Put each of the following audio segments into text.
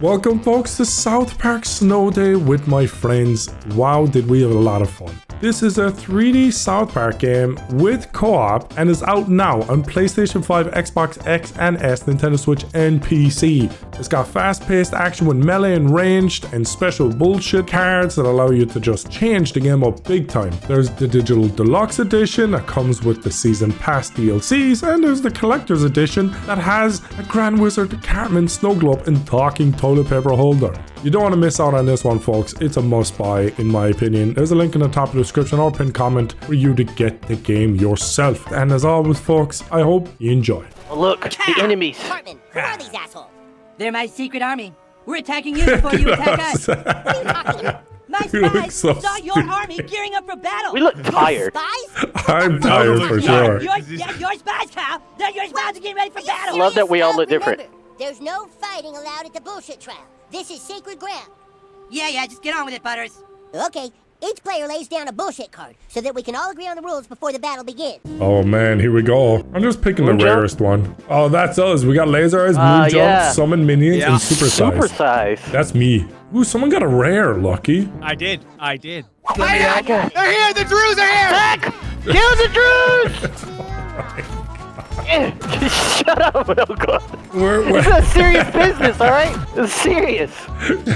Welcome folks to South Park Snow Day with my friends. Wow, did we have a lot of fun. This is a 3D South Park game with co-op and is out now on PlayStation 5, Xbox X and S, Nintendo Switch and PC. It's got fast-paced action with melee and ranged and special bullshit cards that allow you to just change the game up big time. There's the digital deluxe edition that comes with the season pass DLCs and there's the collector's edition that has a Grand Wizard, Cartman, Snow Globe and talking toilet paper holder. You don't want to miss out on this one folks, it's a must buy in my opinion. There's a link in the top of the description or pinned comment for you to get the game yourself. And as always folks, I hope you enjoy. Oh, look, the enemies. Cartman, who are these assholes? They're my secret army. We're attacking you before you attack us. What are you talking about? My You look spies so saw your army gearing up for battle. We look tired. Spies? I'm tired for sure. Your, yeah, your spies, Kyle. They're your spies are getting ready for Are you battle. Love that we all look different. Remember, There's no fighting allowed at the bullshit trial. This is sacred ground. Yeah, yeah, just get on with it, Butters. Okay, each player lays down a bullshit card so that we can all agree on the rules before the battle begins. Oh man, here we go. I'm just picking the jump? rarest one. Oh, that's us. We got laser eyes, moon Ah, jump, yeah. summon minions, Yeah. and super, size. Super size. size. That's me. Ooh, someone got a rare, Lucky. I did. I did. I got- They're here. The Drews are here. Heck! Kill the Drews! Shut up, Wilco. Where, This where? is serious business, all right? It's serious.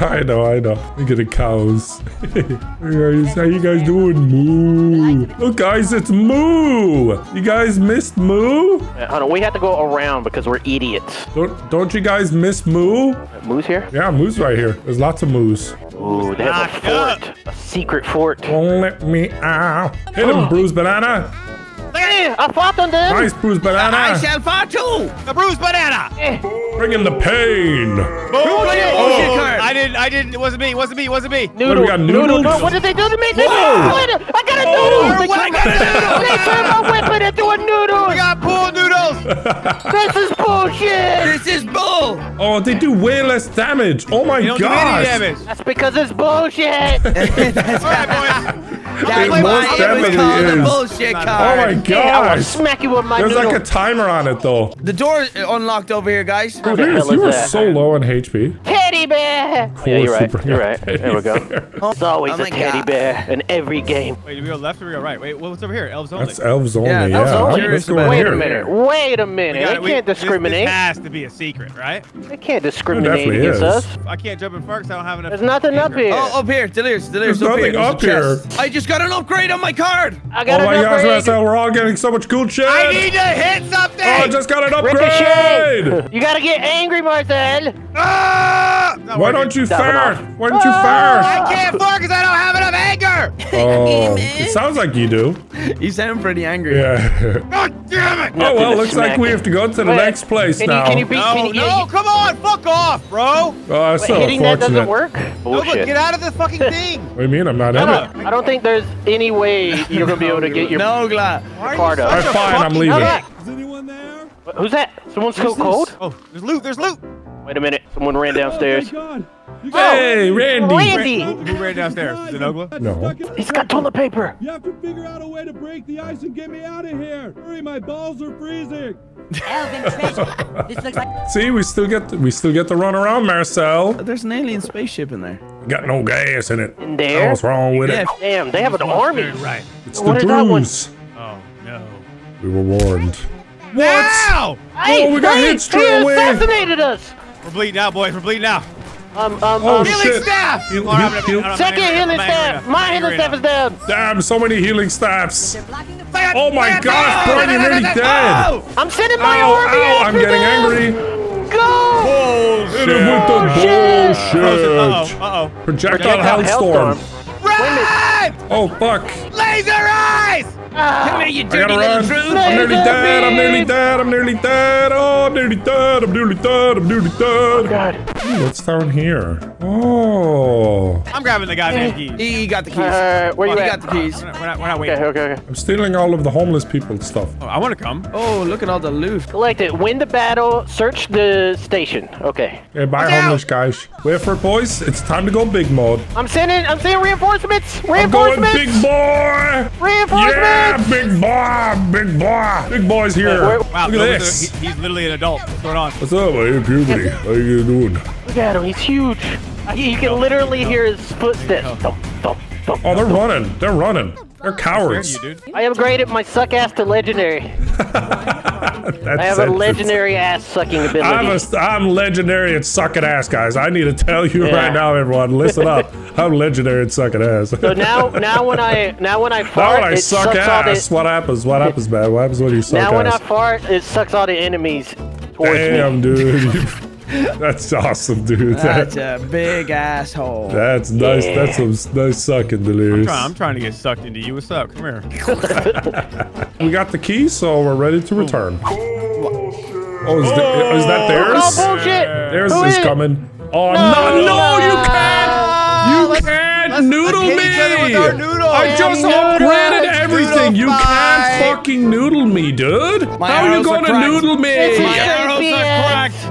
I know, I know. Look at the cows. hey guys, how you guys doing? Moo. Look, guys, it's Moo. You guys missed Moo? Uh, Hold on, we have to go around because we're idiots. Don't, don't you guys miss Moo? Moo's here? Yeah, Moo's right here. There's lots of Moos. Ooh, they have a Knocked fort. A secret fort. Don't let me out. Hit him, Bruce Banana. Eh, I fought on them! Nice, Bruce I shall fall too. The Bruce Banana. Eh, Bring in the pain. Bullshit. Oh. card. I didn't. I didn't. It wasn't me. It wasn't me. It wasn't me. Noodle, we got noodle, noodles? no, what did they do to me? They Whoa. did I got a Oh, noodle! They what? I turned got a my- noodle. They turned my weapon into a noodle! We got pool noodles. This is bullshit! this is bull. Oh, they do way less damage. Oh my You don't do any gosh. damage. That's because it's bullshit! All right, boys. It Play most my- definitely called is. a bullshit Oh card. my Yeah, I will gosh. smack you with my There's noodle. like a timer on it though. The door is unlocked over here, guys. Who the hell you is are so low on HP. Teddy bear! Of Yeah, you're right. You're right. There we go. It's always Oh a teddy God. bear in every game. Wait, do we go left or we go right? Wait, what's over here? Elves only. That's elves only. Yeah, Yeah, elves only. Let's go Wait here. a minute. Wait a We minute. got They it. We- can't discriminate. This has to be a secret, right? They can't discriminate definitely against is. us. I can't jump in front because I don't have enough. There's nothing up here. Oh, up here. Delirious. Delirious. There's nothing There's a up here. I just got an upgrade on my card. I got Oh my an gosh, upgrade. Marcel, we're all getting so much cool shit. I need to hit something. Oh, I just got an Ricochet! upgrade. You gotta get angry, Marcel! Ah! Why don't you Stop it fart? off. Why don't you fire? I can't fart because I don't have enough anger. Oh, it sounds like you do. You sound pretty angry. Yeah. God damn it. Oh well, looks like we have to go to the Wait, next place Can now. you, can you beat? No, can you, no, come on, fuck off, bro. Oh, that's Wait, so hitting that doesn't unfortunate. work? Nova, Bullshit. get out of the fucking thing. What do you mean? I'm not I in don't, it. I don't think there's any way you're gonna be able to get your No, Gla. Why are card up. Alright, fine, I'm leaving. Is anyone there? Who's that? Someone's so cold? Oh, there's loot. There's loot. Wait a minute. Someone ran oh, downstairs. Oh my God. You oh! Hey, Randy. Randy! Who ran downstairs? Is it Nogla? No. He's got toilet paper. You have to figure out a way to break the ice and get me out of here. Hurry, my balls are freezing. Elven treasure. this looks like See, we still get we still get to run around, Marcel. There's an alien spaceship in there. Got no gas in it. In there? What's wrong with it? Damn, they have an army. Right. It's What the is that? Drews. Oh no. We were warned. Wow! Hey, Oh, we got hey, hit straight he away. assassinated us. We're bleeding out, boys. We're bleeding out. Um, um, Oh, um, shit. Healing staff. Heal- Oh, I'm heal- heal- gonna- second I'm healing staff. My healing staff is down. Damn, so many healing staffs. they're blocking the Plant, Oh my plant, gosh, oh, Brian, you're nearly oh, dead. oh. I'm sending my Ow, army ow, I'm getting them. angry. Go! Hit him with the bullshit. Uh-oh. Uh-oh. Projectile Projectile hellstorm. Run! Oh fuck. Laser eyes! Ah, Come here, you I dirty gotta little run. Drew. I'm nearly dead. I'm nearly dead. I'm nearly dead. Oh, I'm nearly dead. I'm nearly dead. I'm nearly dead. God. Ooh, what's down here? Oh, I'm grabbing the goddamn keys. He he got the keys. Uh, where you he at? got the keys. We're not, we're not, we're not waiting. Okay, okay, okay. I'm stealing all of the homeless people's stuff. Oh, I want to come. Oh, look at all the loot. Collect it. Win the battle. Search the station. Okay. Okay, bye, Look out. homeless guys. Wait for it, boys. It's time to go big mode. I'm sending. I'm sending reinforcements. I'm going Reinforcements. big boy. Reinforcements. Yeah, big boy, big boy. Big boy's here. Where- Look Wow, at this. a- he- he's literally an adult. What's going on? What's up, man? Puberty. How you doing? Look at him, he's huge. You you can literally hear his footsteps. Thump, thump, thump. Oh, they're running. They're running. They're cowards. I upgraded my suck ass to legendary. That's I have a legendary ass sucking ability. I'm, a, I'm legendary at sucking ass, guys. I need to tell you Yeah. right now, everyone. Listen up. I'm legendary at sucking ass. so now, now when I now when I now fart, when I it suck sucks all ass, the. what happens? What happens, man? What happens when you suck Now when I fart, it sucks all the enemies towards me. Damn, dude. That's awesome, dude. That's That- a big asshole. that's nice. Yeah. That's some nice sucking, I'm Delirious. trying, I'm trying to get sucked into you. What's up? Come here. We got the key, so we're ready to return. Oh, is, the, is that Oh theirs? bullshit! Theirs Who is it? coming. Oh no! No, you can't! You can't noodle let's hit me! each other with our noodle. I just noodle. upgraded everything. You can't fucking noodle me, dude. My How are you going to cracked. noodle This is me?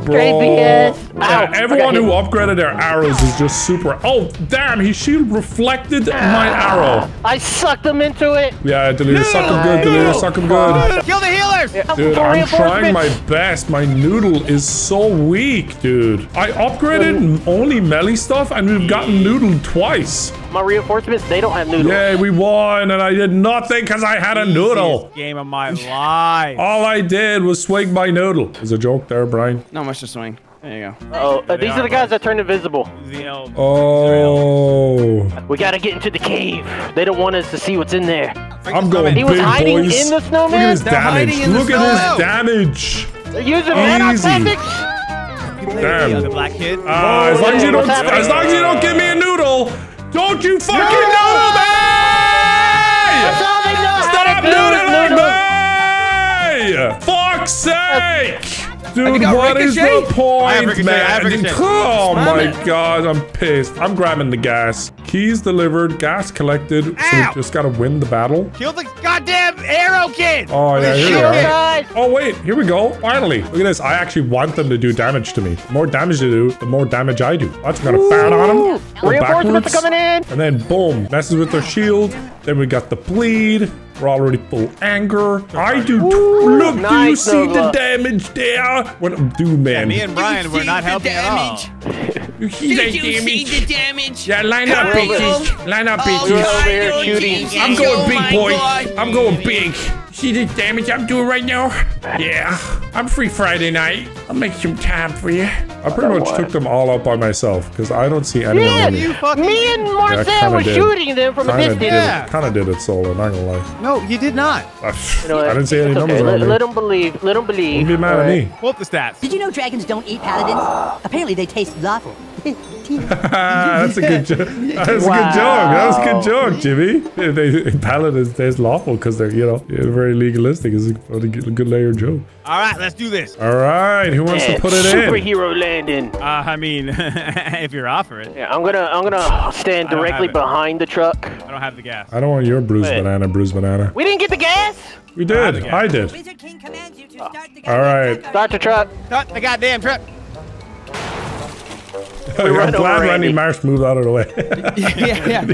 My arrows BS. cracked. Straight BS. Yeah, Ow, everyone who upgraded their arrows is just super. Oh, damn! His shield reflected ah. my arrow. I sucked him into it. Yeah, Delirious, suck him good. Delirious, suck him good. Kill the healers. Dude, I'm trying my best. My noodle is so weak, dude. I upgraded only melee stuff, and we've gotten noodle twice. My reinforcements, they don't have noodles. Yay, we won, and I did nothing because I had a noodle. Game of my life. All I did was swing my noodle. There's a joke there, Brian. Not much to swing. There you go. Oh, uh, these are the guys that turned invisible. The. Oh, We gotta get into the cave. They don't want us to see what's in there. I'm going He big, was hiding boys. in the Look at snowman? his They're damage. Look at snow. his damage. They're using red Easy. tactics. Damn. The black kid. Uh, as long as you don't, as long as you don't give me a noodle, don't you fucking noodle me! That's all they know how Stop to do is noodle. noodling me! Fuck's sake! Dude, what is the point, I have Ricochet, I have man? Oh my it. god, I'm pissed. I'm grabbing the gas. Keys delivered, gas collected. So we just gotta win the battle. Kill the goddamn arrow kid. Oh yeah, here we are. Oh wait, here we go. Finally, look at this. I actually want them to do damage to me. The more damage they do, the more damage I do. I'm gonna fan on them. Go Reinforcements backwards. are coming in. And then boom, messes with their shield. Then we got the bleed. We're already full anger. I do. look, do you nice, see the damage there? What do, man? Me and Brian were not helping at all. you see that damage? see the damage? Yeah, line up, Come on. bitches. Line up, We're bitches. over here shooting. I'm going big, boy. I'm going big. See the damage I'm doing right now? Yeah. I'm free Friday night. I'll make some time for you. I pretty much took them all out by myself because I don't see anyone Yeah, in me. You fucking. me and Marcel kinda were did. shooting them from a Kinda did distance. it. Kinda did it solo, not gonna lie. No, you did not. I, You know? I didn't see any It's numbers okay. on Let, me. let them believe. Let them believe. Don't be mad at Alright. me. Pull up the stats. Did you know dragons don't eat paladins? Apparently they taste lawful. That's a good joke. That was a good joke. That was a good joke, Jimmy. They, paladins taste lawful because they're, you know, they're very legalistic. It's a good, good layer joke. All right, let's do this. All right, who wants to put it in? Superhero landing. Uh, I mean, if you're off for it, Yeah, I'm gonna I'm gonna stand directly behind the truck. I don't have the gas. I don't want your bruised Wait. banana, bruised banana. We didn't get the gas. We did. have I did. Wizard King commands you to start the All right. Start the truck. Cut the goddamn truck. I'm run glad over Randy Randy. Marsh moved out of the way. yeah, yeah.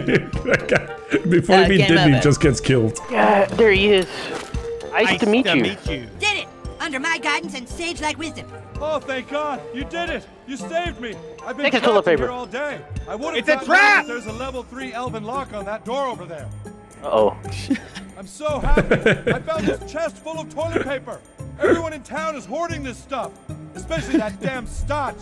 Before Uh, he did, he just gets killed. Yeah, there he is. Nice, to meet you. meet you. Did it! Under my guidance and sage-like wisdom. Oh, thank God! You did it! You saved me! I've been Take trapped paper. here all day. I would have It's a trap! if There's a level three elven lock on that door over there. Uh oh. I'm so happy. I found this chest full of toilet paper. Everyone in town is hoarding this stuff, especially that damn Stotch.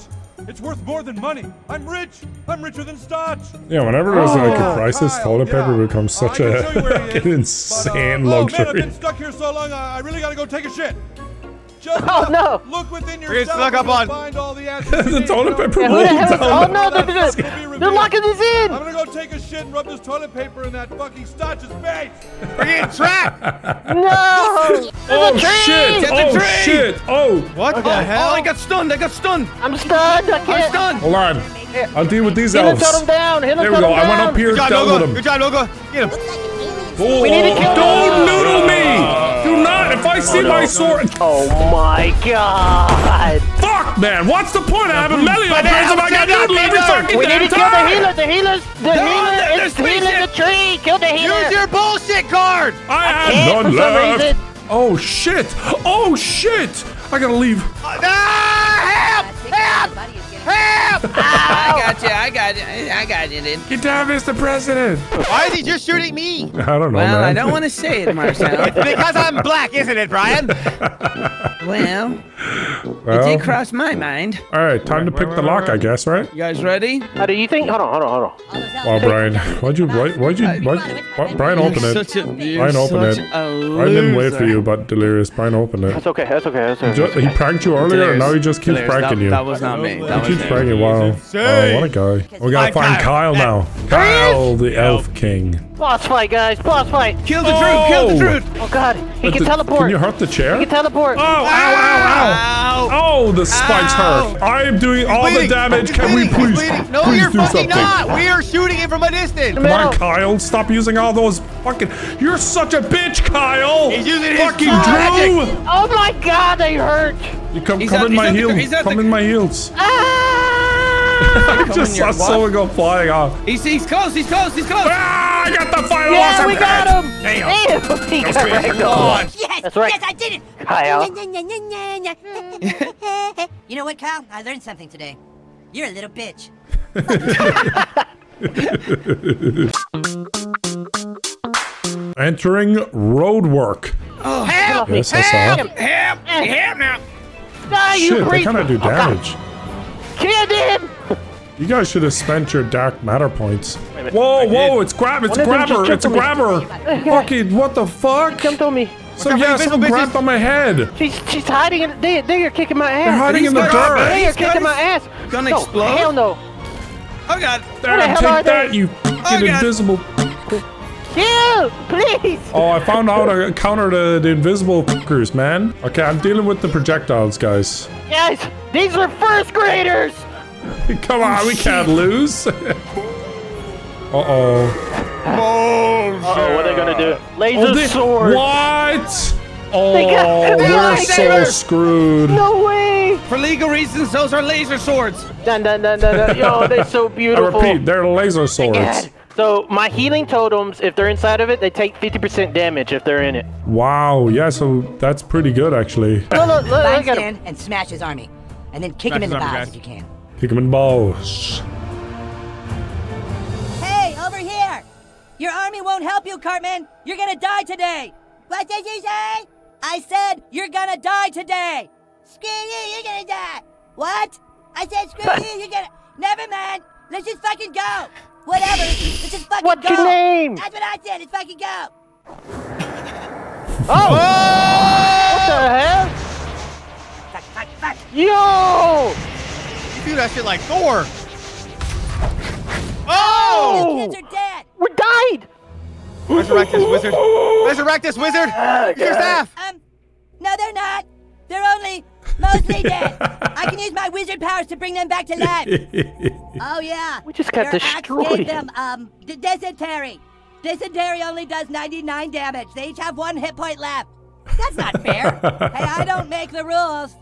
It's worth more than money. I'm rich. I'm richer than Stotch. Yeah, whenever there's like a Oh, crisis, Kyle, toilet paper yeah. becomes Oh, such can a show you where he like, an is, insane but, uh, Oh man, I've been stuck here so long. I I really gotta go take a shit. Just Oh, look, no. Look within We're yourself. stuck up on- Find all the answers. the toilet paper Yeah, rolled down. Oh no, they're, they're, gonna they're locking this in. I'm gonna go take a shit and rub this toilet paper in that fucking Stotch's face. We're getting trapped. No. Oh a shit! Get the Oh tree! shit! Oh, What the Oh, hell? I got stunned. I got stunned. I'm stunned. I can't. I'm stunned. hold on. I'll deal with these Hit him, elves. shut him down. Hit him, There we go. him I went up here, Good job, dealt with Nogla. him. Good job, Nogla. Get him. Looks like an alien Oh, We need to oh, kill don't them. If I see my sword, Oh my god. fuck, man. What's the point? I have a melee upgrades if I got noodle every fucking We need to kill the healer. The healer's the healer there's is healing the tree. Kill the healer. Use your bullshit card. I have can't none left. Oh shit! Oh shit! I gotta leave. Ah, help! Help! Help! I got you. I got you. I got you, dude. Get down, Mr. President. Why is he just shooting me? I don't know, Well, man. I don't want to say it, Marcel. Because I'm black, isn't it, Brian? well, it did cross my mind. all right, time to pick the lock, I guess, right? You guys ready? How do you think? Hold on, hold on, hold on. All those Well, elves- Brian, why'd you, why, why'd you, why, why, Brian, open it. A, Brian, open it. A Brian didn't wait for you, but Delirious, Brian, open it. That's okay. That's okay. That's okay. Ju- That's okay. He pranked you earlier, and now he just keeps Delirious, pranking that, you. That was not me. That He was keeps me. pranking. Wow. Oh, what a guy. We gotta find Kyle Kyle. now. Kyle, the Elf King. Boss fight, guys. Boss fight. Kill the truth. Kill the Oh! truth. Oh God, he But can the- teleport. Can you hurt the chair? He can teleport. Oh, ow, ow, ow. Ow. Oh, the spikes Ow. hurt. I am doing all the damage. He's Can we bleeding. He's please, bleeding. No, please you're do fucking something? not. We are shooting him from a distance. Come on, Kyle. Stop using all those fucking. You're such a bitch, Kyle. He's using his fucking magic. Drew. Oh my God, they hurt. You come, He's come at- in my at the- heels. he's at Come in my heels. Ah! I just saw what? someone go flying off. He's, he's close. He's close. He's close. Ah, I got the final yeah, awesome we got hit. him. Damn. Damn, he got wrecked Come on. on. Yes, That's right. yes, I did it. Kyle. You know what, Kyle? I learned something today. You're a little bitch. Entering road work. Help! Yes, I saw. Help! Help! Help now! Die, you Shit, they creep. kind of do Oh, damage. Killed him. You guys should have spent your dark matter points. minute. Whoa, I whoa, did. it's grab, it's a One of them grabber, it's a grabber. Fucking, what the fuck? Jumped on me. So up, yeah, invisible someone grabbed on my head. She's she's hiding in. They they are kicking my ass. They're hiding in the dirt. They are kicking my ass. Gonna no, explode? Hell no. Oh God. There, the hell take that, you oh, fucking invisible. Kill, please. Oh, I found out how to counter the, the invisible fuckers, man. Okay, I'm dealing with the projectiles, guys. Guys, these are first graders. Come on, we can't lose. Uh-oh. Oh, what are they gonna do? Oh, laser Oh, they- sword. What? Oh, They got- we're so screwed. No way. For legal reasons, those are laser swords. Dun dun dun dun dun. Yo, they're so beautiful. I repeat, they're laser swords. God. So my healing totems, if they're inside of it, they take 50% damage if they're in it. Wow, yeah, so that's pretty good, actually. Look, look, look, Line look at 'em. stand and smash his army. And then kick Smash him in the his army, balls if you can. Kick him in balls. Hey, over here! Your army won't help you, Cartman! You're gonna die today! What did you say? I said you're gonna die today! Screw you, you're gonna die! What? I said screw you, you're gonna... Never mind! Let's just fucking go! Whatever, let's just fucking What's go! What's your name? That's what I said, let's fucking go! Oh! What the hell? Fuck, fuck, fuck! Yo! You do that shit like Thor. You Oh! kids are dead! We died! Resurrect this wizard. Resurrect this wizard. Use your staff. Um, no, they're not. They're only mostly dead. I can use my wizard powers to bring them back to life. Oh yeah. We just got Their axe destroyed. gave them um d- dysentery. Dysentery only does 99 damage. They each have one hit point left. That's not fair. hey, I don't make the rules.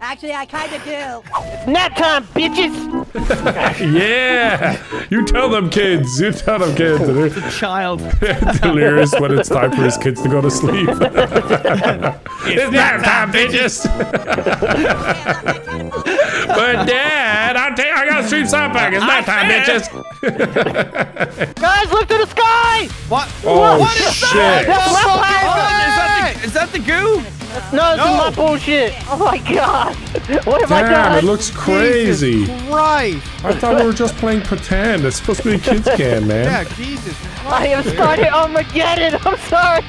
Actually, I kind of do. It's nap time, bitches! yeah! You tell them kids. You tell them kids. They're Child. delirious when it's time for his kids to go to sleep. it's nap time, bitches. but dad, I tell you, I got stream sound pack. It's nap time, bitches. Guys, look to the sky! What? Oh What is shit! that? That's my What is Is that the, is that the goo? No, this No. is my bullshit! Oh my god! What have I Damn, done? it looks crazy. Right. I thought we were just playing pretend. It's supposed to be a kids game, man. Yeah, Jesus. I have started Armageddon! I'm sorry!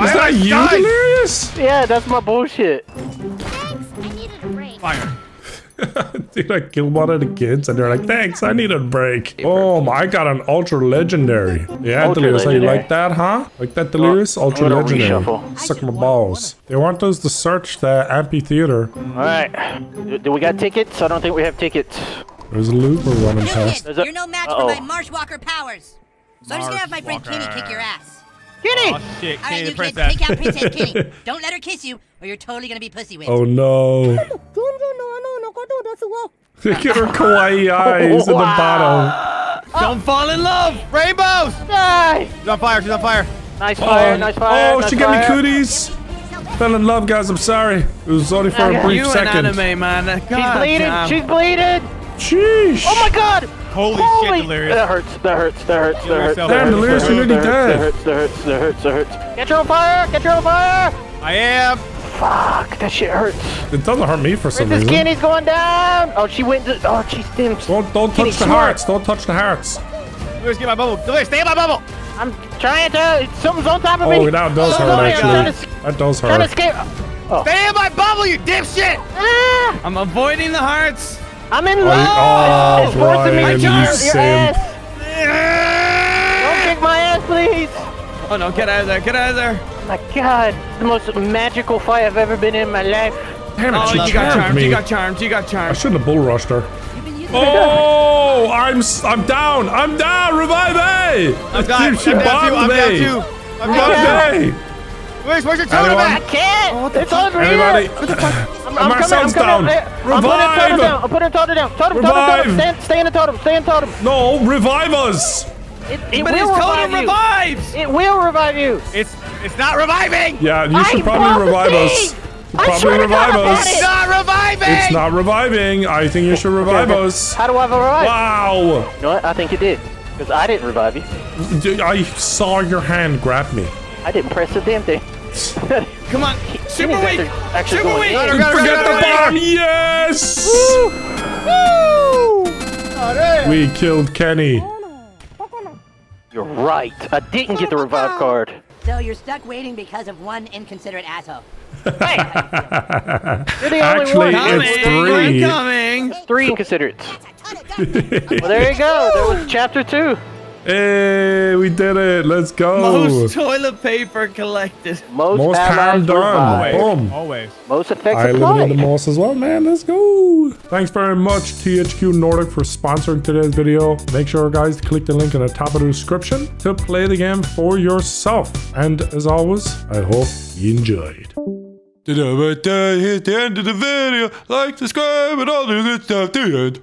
Was that you, died. Delirious? Yeah, that's my bullshit. Thanks. I needed a break. Fire. Dude, I killed one of the kids and they're like, thanks, I need a break. Oh, my, I got an ultra legendary. Yeah, Ultra Delirious, how you like that, huh? Like that, Delirious? Ultra legendary. reshuffle. Suck my balls. They want us to search the amphitheater. Alright. Do, do we got tickets? I don't think we have tickets. There's a loop we're running past. kid, you're no match Uh-oh. for my Marshwalker powers. So I'm just gonna have my friend Kenny kick your ass. Kitty! Oh shit, All right, you the kids, take out Princess Kenny. Don't let her kiss you, or you're totally gonna be pussy whipped. Oh no. Look at her kawaii oh, eyes in the bottom. Oh. Don't fall in love. Rainbows. Die! She's on fire. She's on fire. Nice fire, Oh, nice fire. oh nice she got me cooties. Fell in love, guys. I'm sorry. It was only for a Okay. brief You an second. anime man. She's bleeding, damn. she's bleeding! Sheesh. Oh my god! Holy, Holy! shit, Delirious. That hurts, that hurts, that hurts, that hurts. Damn, hurts, Delirious, that you're nearly dead. That hurts, that hurts, that hurts, that hurts. Get her on fire! Get her on fire! I am. Fuck, that shit hurts. It doesn't hurt me for some Princess reason. Kenny's going down! Oh, she went to, oh, she's dim. Don't, don't Kenny, touch the smart. hearts. Don't touch the hearts. Delirious, get my bubble. Delirious, stay in my bubble. I'm trying to, something's on top of me. Oh, that does Oh, hurt, I'm trying actually. to, That does trying to hurt. escape. Stay in my bubble, you dipshit. Ah, I'm avoiding the hearts. I'm in Oh, love! oh, it's forcing me to you your simp. ass! Don't kick my ass, please! Oh no, get out of there, get out of there. My god, the most magical fight I've ever been in my life. Damn it, Oh, she you got charmed charmed, me. you got charmed, you got I shouldn't have bull rushed her. Oh, I'm s- I'm down. I'm down. Revive me. I'm down. She I'm down too. I'm down me. too. I'm Revive down. me. Where's, where's your Anyone? totem I can't! it's unreal! Anybody? I'm, I'm Marcel's coming, I'm down. coming. Hey, I'm putting a totem down. I'm putting a totem down. Totem, totem, Revive. totem. Stay, stay in the totem. Stay in the totem. No, revive us. It, it But his will revive totem you. revives. It will revive you. It's it's not reviving. Yeah, you I should probably revive us. I Probably swear to God, revive us. It's not reviving. It's not reviving. I think you should revive Okay, us. How do I revive? Wow. You know what? I think it did. Because I didn't revive you. I saw your hand grab me. I didn't press the damn thing. Come on, super weak, actually- actually super going weak. in. Got her, got her, Forget the her, got her. bomb. Yes. We killed Kenny. You're right. I didn't get the revive card. So you're stuck waiting because of one inconsiderate asshole. Hey, you're the only Actually, one. it's Coming, three. we're coming. Three inconsiderates. That's a ton of garbage. Well, there you go. There was chapter two. Hey, we did it. Let's go. Most toilet paper collected. Most, Most allies harm done. revived. Boom. Always. Most effects I eliminated the most as well, man. Let's go. Thanks very much, THQ Nordic, for sponsoring today's video. Make sure, guys, to click the link in the top of the description to play the game for yourself. And as always, I hope you enjoyed. Did I hit the end of the video? Like, subscribe, and all the good stuff. The end.